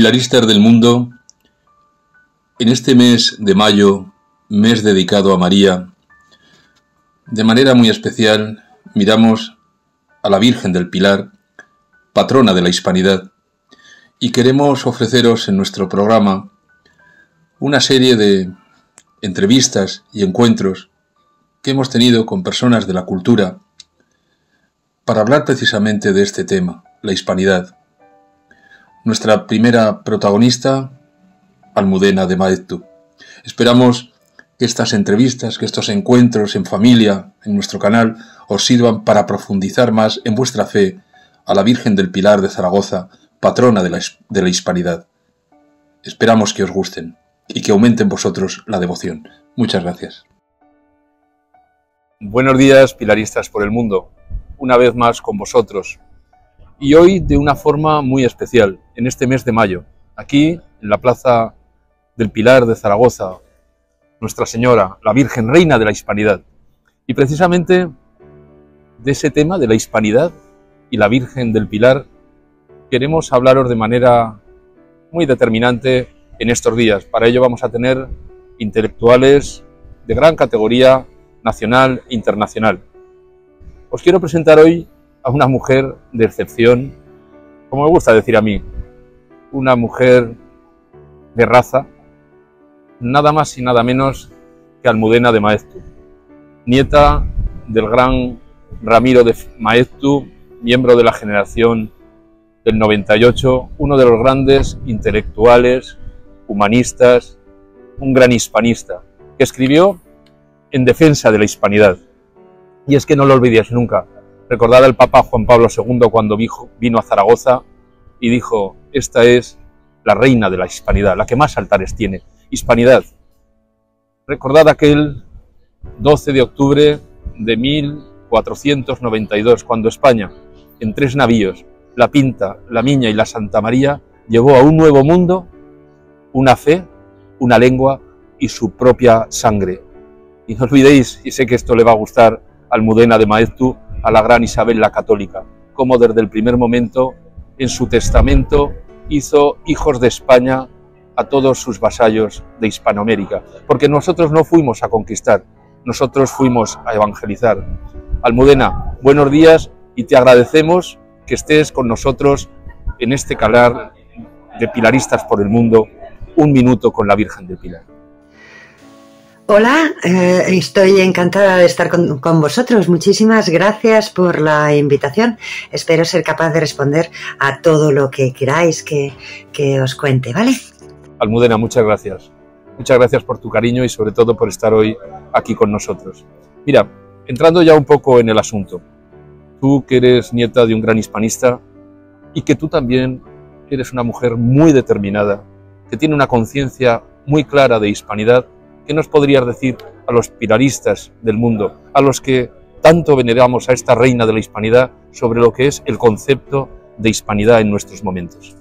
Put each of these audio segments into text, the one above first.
Pilaristas del mundo, en este mes de mayo, mes dedicado a María, de manera muy especial miramos a la Virgen del Pilar, patrona de la Hispanidad, y queremos ofreceros en nuestro programa una serie de entrevistas y encuentros que hemos tenido con personas de la cultura para hablar precisamente de este tema, la hispanidad. Nuestra primera protagonista, Almudena de Maeztu. Esperamos que estas entrevistas, que estos encuentros en familia, en nuestro canal, os sirvan para profundizar más en vuestra fe a la Virgen del Pilar de Zaragoza, patrona de la, de la hispanidad. Esperamos que os gusten y que aumenten vosotros la devoción. Muchas gracias. Buenos días, pilaristas por el mundo. Una vez más con vosotros. Y hoy de una forma muy especial, en este mes de mayo, aquí en la Plaza del Pilar de Zaragoza, Nuestra Señora, la Virgen Reina de la Hispanidad. Y precisamente de ese tema de la Hispanidad y la Virgen del Pilar queremos hablaros de manera muy determinante en estos días. Para ello vamos a tener intelectuales de gran categoría nacional e internacional. Os quiero presentar hoy a una mujer de excepción, como me gusta decir a mí, una mujer de raza, nada más y nada menos que Almudena de Maeztu, nieta del gran Ramiro de Maeztu, miembro de la generación del 98, uno de los grandes intelectuales humanistas, un gran hispanista, que escribió en defensa de la hispanidad. Y es que no lo olvidéis nunca. Recordad al Papa Juan Pablo II cuando vino a Zaragoza y dijo, esta es la reina de la hispanidad, la que más altares tiene. Hispanidad. Recordad aquel 12 de octubre de 1492, cuando España, en tres navíos, la Pinta, la Miña y la Santa María, llevó a un nuevo mundo una fe, una lengua y su propia sangre. Y no olvidéis, y sé que esto le va a gustar al Mudena de Maeztu, a la gran Isabel la Católica, como desde el primer momento en su testamento hizo hijos de España a todos sus vasallos de Hispanoamérica, porque nosotros no fuimos a conquistar, nosotros fuimos a evangelizar. Almudena, buenos días y te agradecemos que estés con nosotros en este calar de pilaristas por el mundo un minuto con la Virgen de Pilar. Hola, eh, estoy encantada de estar con, vosotros. Muchísimas gracias por la invitación. Espero ser capaz de responder a todo lo que queráis que, que os cuente, ¿vale? Almudena, muchas gracias. Muchas gracias por tu cariño y sobre todo por estar hoy aquí con nosotros. Mira, entrando ya un poco en el asunto, tú que eres nieta de un gran hispanista y que tú también eres una mujer muy determinada que tiene una conciencia muy clara de hispanidad, ¿qué nos podrías decir a los pilaristas del mundo, a los que tanto veneramos a esta reina de la hispanidad sobre lo que es el concepto de hispanidad en nuestros momentos?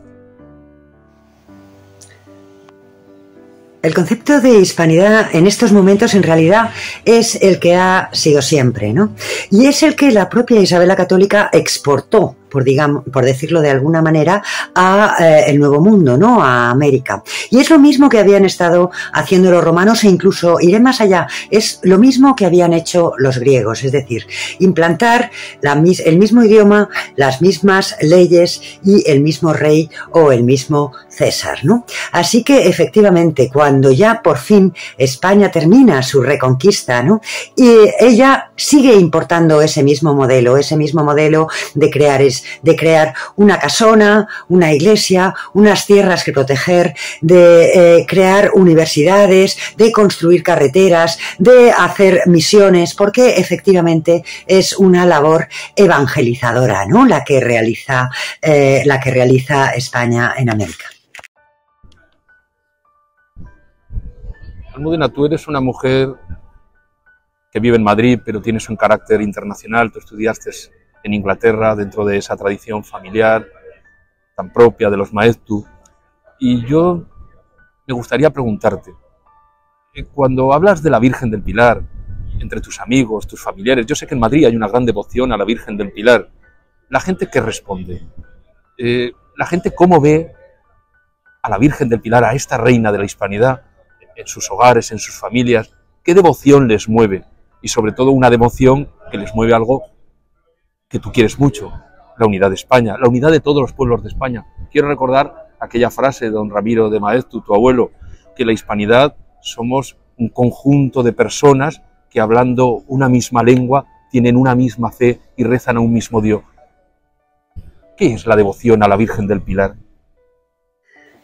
El concepto de hispanidad en estos momentos en realidad es el que ha sido siempre, ¿no? Y es el que la propia Isabel la Católica exportó por, digamos, por decirlo de alguna manera, a eh, el Nuevo Mundo, ¿no? A América. Y es lo mismo que habían estado haciendo los romanos e incluso iré más allá, es lo mismo que habían hecho los griegos, es decir, implantar el mismo idioma, las mismas leyes y el mismo rey o el mismo César, ¿no? Así que efectivamente, cuando ya por fin España termina su reconquista, ¿no? Y ella sigue importando ese mismo modelo, ese mismo modelo de crear de crear una casona, una iglesia, unas tierras que proteger, de eh, crear universidades, de construir carreteras, de hacer misiones, porque efectivamente es una labor evangelizadora, ¿no? La que realiza, eh, la que realiza España en América. Almudena, tú eres una mujer que vive en Madrid, pero tienes un carácter internacional. Tú estudiaste en Inglaterra dentro de esa tradición familiar tan propia de los maestros. Y yo me gustaría preguntarte, eh, cuando hablas de la Virgen del Pilar, entre tus amigos, tus familiares, yo sé que en Madrid hay una gran devoción a la Virgen del Pilar, ¿la gente qué responde? Eh, ¿La gente cómo ve a la Virgen del Pilar, a esta reina de la hispanidad, en sus hogares, en sus familias, qué devoción les mueve y sobre todo una devoción que les mueve algo que tú quieres mucho, la unidad de España, la unidad de todos los pueblos de España. Quiero recordar aquella frase de don Ramiro de Maeztu, tu abuelo, que la hispanidad somos un conjunto de personas que hablando una misma lengua tienen una misma fe y rezan a un mismo Dios. ¿Qué es la devoción a la Virgen del Pilar?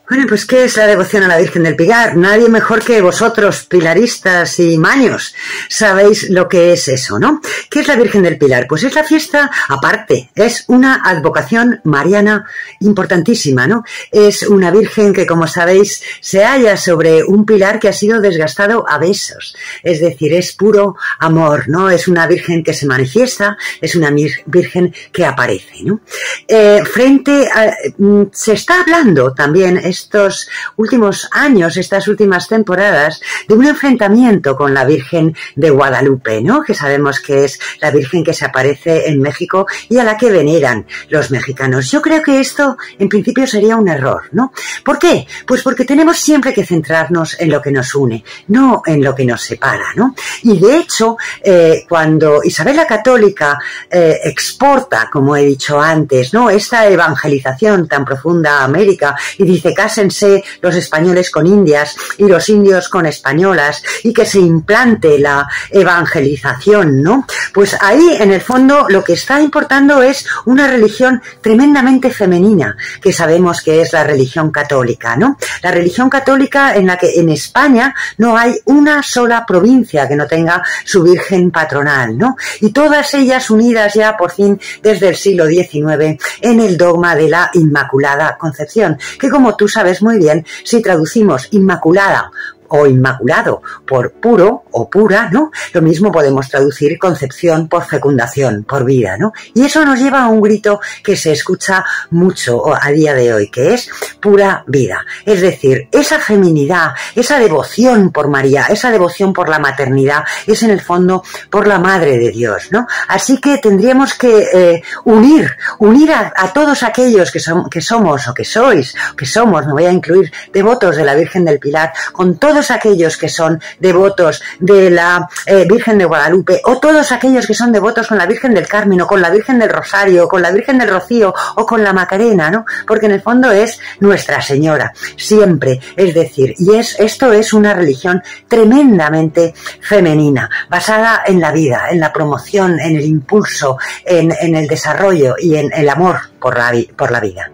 Bueno, pues ¿qué es la devoción a la Virgen del Pilar? Nadie mejor que vosotros, pilaristas y maños, sabéis lo que es eso, ¿no? ¿Qué es la Virgen del Pilar? Pues es la fiesta aparte, es una advocación mariana importantísima, ¿no? Es una Virgen que, como sabéis, se halla sobre un pilar que ha sido desgastado a besos, es decir, es puro amor, ¿no? Es una Virgen que se manifiesta, es una Virgen que aparece, ¿no? Eh, frente a... Mm, se está hablando también, estos últimos años, estas últimas temporadas, de un enfrentamiento con la Virgen de Guadalupe, ¿no? Que sabemos que es la Virgen que se aparece en México y a la que veneran los mexicanos. Yo creo que esto, en principio, sería un error, ¿no? ¿Por qué? Pues porque tenemos siempre que centrarnos en lo que nos une, no en lo que nos separa, ¿no? Y de hecho, eh, cuando Isabel la Católica eh, exporta, como he dicho antes, ¿no? Esta evangelización tan profunda a América y dice, cásense los españoles con indias y los indios con españolas y que se implante la evangelización, ¿no? Pues ahí en el fondo lo que está importando es una religión tremendamente femenina, que sabemos que es la religión católica, ¿no? La religión católica en la que en España no hay una sola provincia que no tenga su Virgen patronal, ¿no? Y todas ellas unidas ya por fin desde el siglo XIX en el dogma de la Inmaculada Concepción, que como tú sabes muy bien, si traducimos Inmaculada o inmaculado por puro o pura, ¿no? Lo mismo podemos traducir concepción por fecundación, por vida, ¿no? Y eso nos lleva a un grito que se escucha mucho a día de hoy, que es pura vida. Es decir, esa feminidad, esa devoción por María, esa devoción por la maternidad, es en el fondo por la Madre de Dios, ¿no? Así que tendríamos que eh, unir, unir a, todos aquellos que, son, que somos o que sois, que somos, me voy a incluir, devotos de la Virgen del Pilar, con todo todos aquellos que son devotos de la eh, Virgen de Guadalupe o todos aquellos que son devotos con la Virgen del Carmen o con la Virgen del Rosario, con la Virgen del Rocío o con la Macarena, ¿no? Porque en el fondo es Nuestra Señora, siempre. Es decir, y es, esto es una religión tremendamente femenina, basada en la vida, en la promoción, en el impulso, en, en el desarrollo y en el amor por la, por la vida.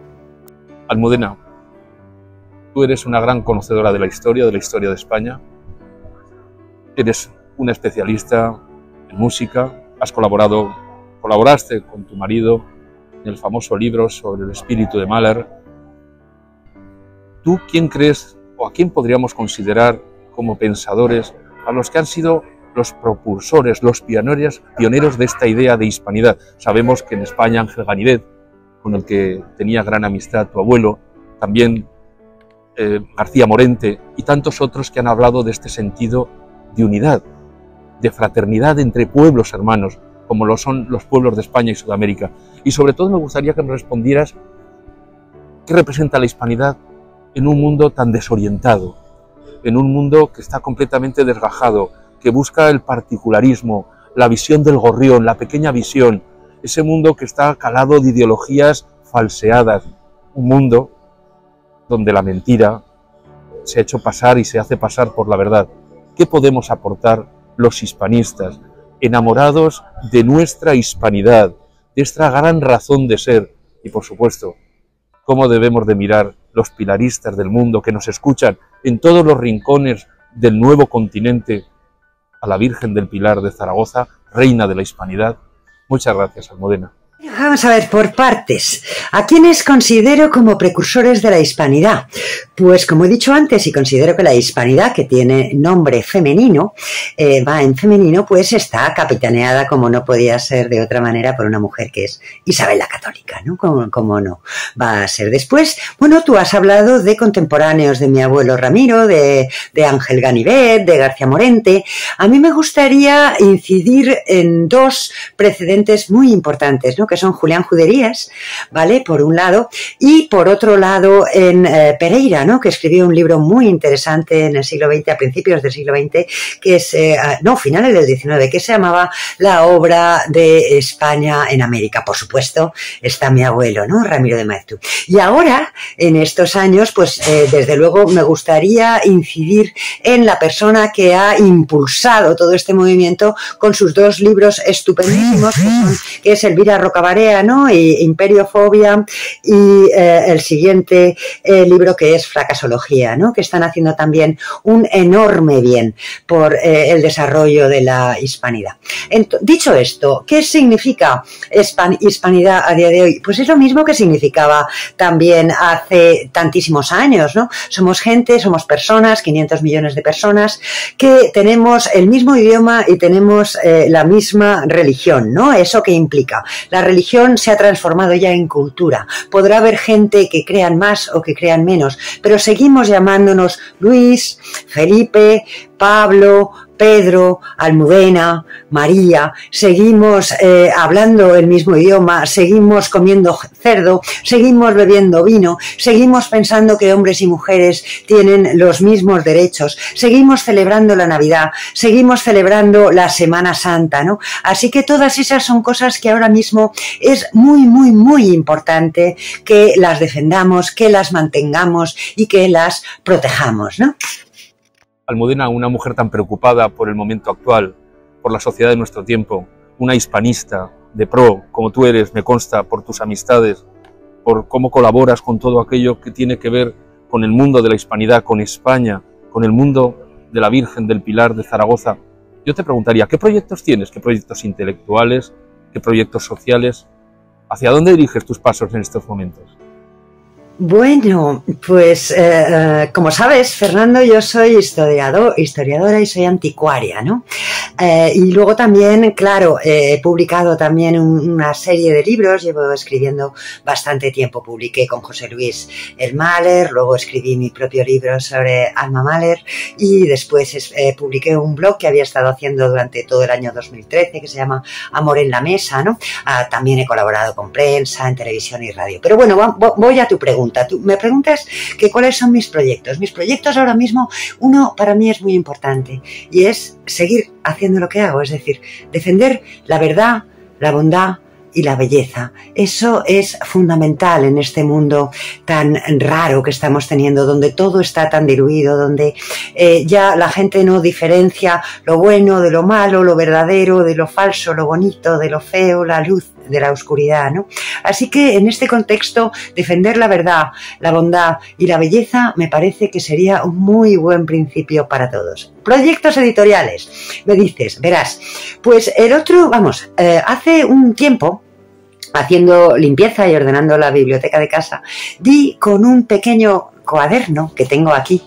Almudena, Tú eres una gran conocedora de la historia, de la historia de España. Eres una especialista en música. Has colaborado, colaboraste con tu marido en el famoso libro sobre el espíritu de Mahler. ¿Tú quién crees o a quién podríamos considerar como pensadores a los que han sido los propulsores, los pioneros, pioneros de esta idea de hispanidad? Sabemos que en España Ángel Ganivet, con el que tenía gran amistad tu abuelo, también eh, García Morente y tantos otros que han hablado de este sentido de unidad, de fraternidad entre pueblos hermanos, como lo son los pueblos de España y Sudamérica. Y sobre todo me gustaría que me respondieras qué representa la hispanidad en un mundo tan desorientado, en un mundo que está completamente desgajado, que busca el particularismo, la visión del gorrión, la pequeña visión, ese mundo que está calado de ideologías falseadas, un mundo donde la mentira se ha hecho pasar y se hace pasar por la verdad. ¿Qué podemos aportar los hispanistas, enamorados de nuestra hispanidad, de esta gran razón de ser? Y por supuesto, ¿cómo debemos de mirar los pilaristas del mundo que nos escuchan en todos los rincones del nuevo continente a la Virgen del Pilar de Zaragoza, reina de la hispanidad? Muchas gracias, Almudena. Vamos a ver por partes. ¿A quiénes considero como precursores de la hispanidad? Pues como he dicho antes, y considero que la hispanidad, que tiene nombre femenino, eh, va en femenino, pues está capitaneada, como no podía ser de otra manera, por una mujer que es Isabel la Católica, ¿no? Como, no va a ser después. Bueno, tú has hablado de contemporáneos de mi abuelo Ramiro, de, de Ángel Ganivet, de García Morente. A mí me gustaría incidir en dos precedentes muy importantes, ¿no? Que son Julián Juderías, ¿vale? Por un lado, y por otro lado en eh, Pereira, ¿no? Que escribió un libro muy interesante en el siglo XX, a principios del siglo XX, que es, eh, no, finales del XIX, que se llamaba La obra de España en América. Por supuesto, está mi abuelo, ¿no? Ramiro de Maeztu. Y ahora, en estos años, pues eh, desde luego me gustaría incidir en la persona que ha impulsado todo este movimiento con sus dos libros estupendísimos, que, son, que es Elvira Rocabarea, ¿no? Y Imperiofobia, y eh, el siguiente eh, libro que es Fracasología, ¿no? Que están haciendo también un enorme bien por eh, el desarrollo de la hispanidad. dicho esto, ¿qué significa hispanidad a día de hoy? Pues es lo mismo que significaba también hace tantísimos años, ¿no? Somos gente, somos personas, 500 millones de personas, que tenemos el mismo idioma y tenemos la misma religión, ¿no? Eso que implica. La religión se ha transformado ya en cultura. Podrá haber gente que crean más o que crean menos, pero seguimos llamándonos Luis, Felipe, Pablo, Pedro, Almudena, María, seguimos eh, hablando el mismo idioma, seguimos comiendo cerdo, seguimos bebiendo vino, seguimos pensando que hombres y mujeres tienen los mismos derechos, seguimos celebrando la Navidad, seguimos celebrando la Semana Santa, ¿no? Así que todas esas son cosas que ahora mismo es muy, muy, muy importante que las defendamos, que las mantengamos y que las protejamos, ¿no? Almudena, una mujer tan preocupada por el momento actual, por la sociedad de nuestro tiempo, una hispanista de pro, como tú eres, me consta, por tus amistades, por cómo colaboras con todo aquello que tiene que ver con el mundo de la hispanidad, con España, con el mundo de la Virgen del Pilar de Zaragoza. Yo te preguntaría, ¿qué proyectos tienes? ¿Qué proyectos intelectuales? ¿Qué proyectos sociales? ¿Hacia dónde diriges tus pasos en estos momentos? Bueno, pues eh, eh, como sabes, Fernando, yo soy historiador, historiadora y soy anticuaria, ¿no? Eh, y luego también, claro, he publicado también una serie de libros, llevo escribiendo bastante tiempo, publiqué con José Luis El Mahler, luego escribí mi propio libro sobre Alma Mahler y después publiqué un blog que había estado haciendo durante todo el año 2013 que se llama Amor en la Mesa, ¿no? Ah, también he colaborado con prensa, en televisión y radio. Pero bueno, voy a tu pregunta me preguntas que cuáles son mis proyectos. Mis proyectos ahora mismo, uno para mí es muy importante y es seguir haciendo lo que hago, es decir, defender la verdad, la bondad, y la belleza. Eso es fundamental en este mundo tan raro que estamos teniendo, donde todo está tan diluido, donde eh, ya la gente no diferencia lo bueno de lo malo, lo verdadero de lo falso, lo bonito de lo feo, la luz de la oscuridad, ¿no? Así que en este contexto, defender la verdad, la bondad y la belleza me parece que sería un muy buen principio para todos. Proyectos editoriales, me dices, verás, pues el otro, vamos, eh, hace un tiempo, haciendo limpieza y ordenando la biblioteca de casa, di con un pequeño cuaderno que tengo aquí,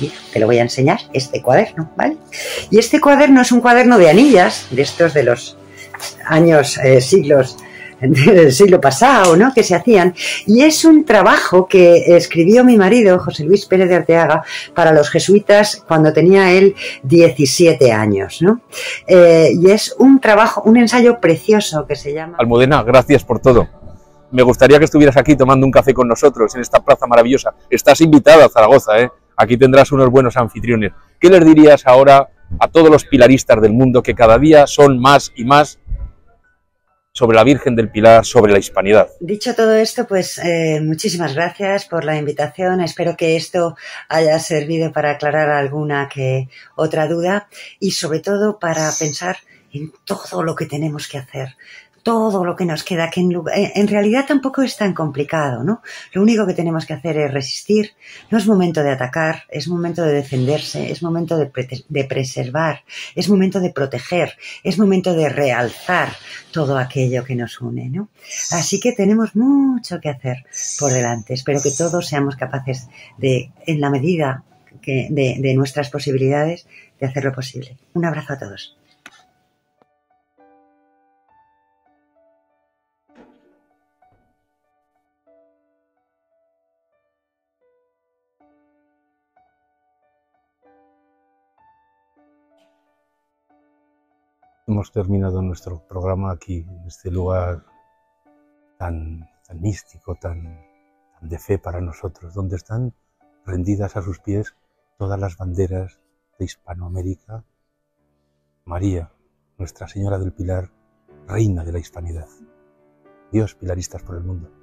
Mira, te lo voy a enseñar, este cuaderno, ¿vale? Y este cuaderno es un cuaderno de anillas, de estos de los años, eh, siglos del siglo pasado, ¿no? Que se hacían. Y es un trabajo que escribió mi marido, José Luis Pérez de Arteaga, para los jesuitas cuando tenía él 17 años, ¿no? Eh, y es un trabajo, un ensayo precioso que se llama... Almudena, gracias por todo. Me gustaría que estuvieras aquí tomando un café con nosotros en esta plaza maravillosa. Estás invitada a Zaragoza, ¿eh? Aquí tendrás unos buenos anfitriones. ¿Qué les dirías ahora a todos los pilaristas del mundo que cada día son más y más sobre la Virgen del Pilar, sobre la hispanidad. Dicho todo esto, pues eh, muchísimas gracias por la invitación. Espero que esto haya servido para aclarar alguna que otra duda y sobre todo para pensar en todo lo que tenemos que hacer todo lo que nos queda, que en, realidad tampoco es tan complicado, ¿no? Lo único que tenemos que hacer es resistir, no es momento de atacar, es momento de defenderse, es momento de, preservar, es momento de proteger, es momento de realzar todo aquello que nos une, ¿no? Así que tenemos mucho que hacer por delante. Espero que todos seamos capaces de, en la medida que, de, de nuestras posibilidades, de hacerlo posible. Un abrazo a todos. Hemos terminado nuestro programa aquí, en este lugar tan, místico, tan, tan de fe para nosotros, donde están rendidas a sus pies todas las banderas de Hispanoamérica. María, Nuestra Señora del Pilar, Reina de la Hispanidad. Dios, pilaristas por el mundo.